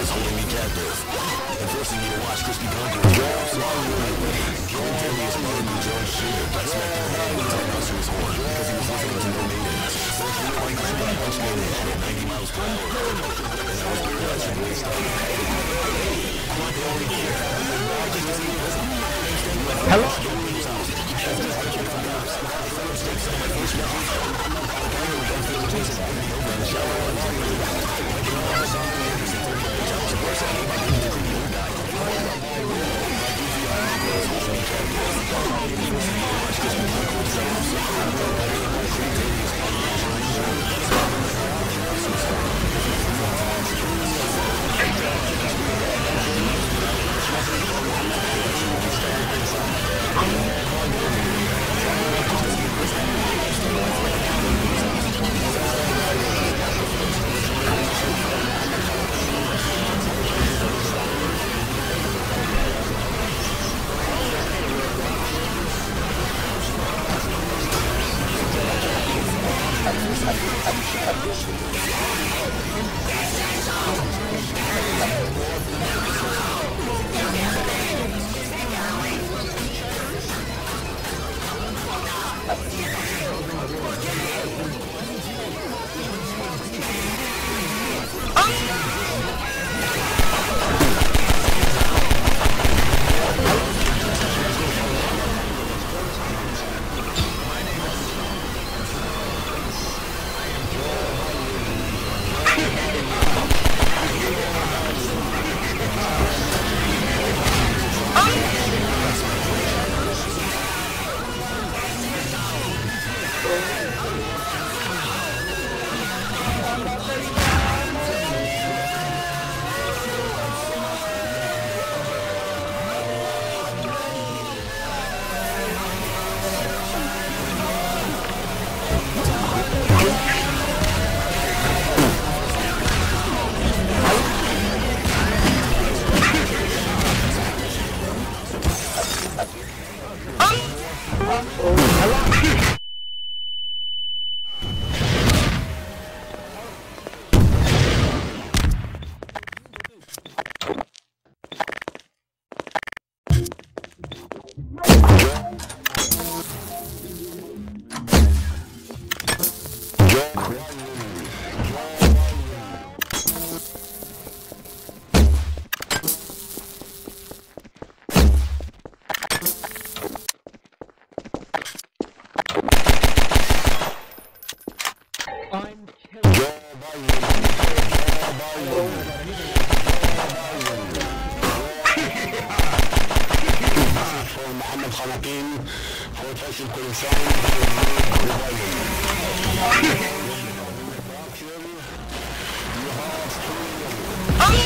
is holding me captive and forcing me to watch Crispy Conqueror is John head with a horn because he was no. Fortunately, my grandpa punched me in the head at 90 miles per hour. And I was paralyzed from waist the only. I just. Hello?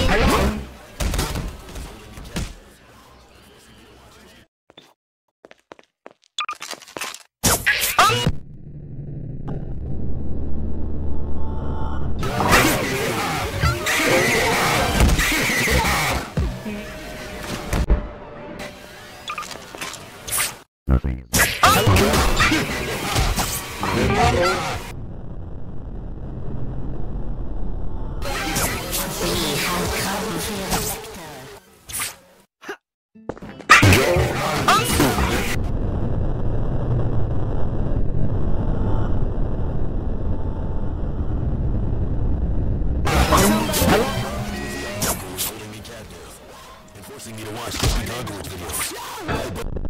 아니! Forcing me to watch Crispy Concords videos.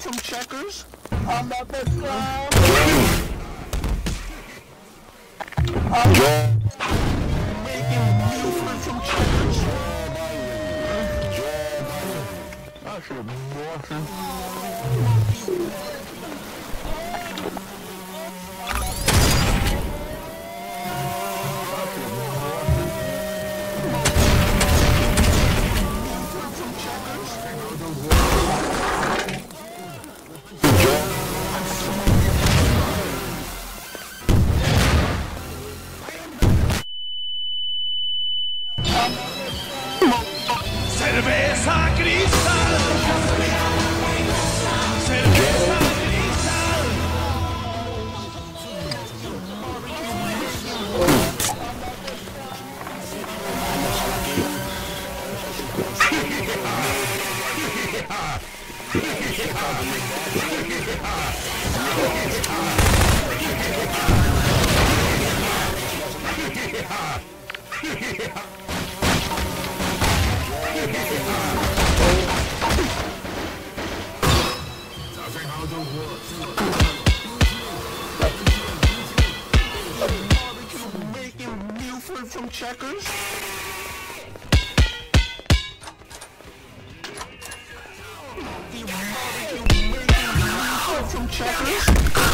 From Checkers. I'm not the clown. I should checkers. The barbecue making Buford from checkers.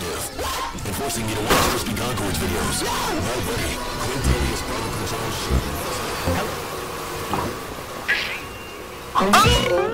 Me and forcing me to watch Crispy Concords videos. My buddy, Quintilius Brother Control Shit. Buford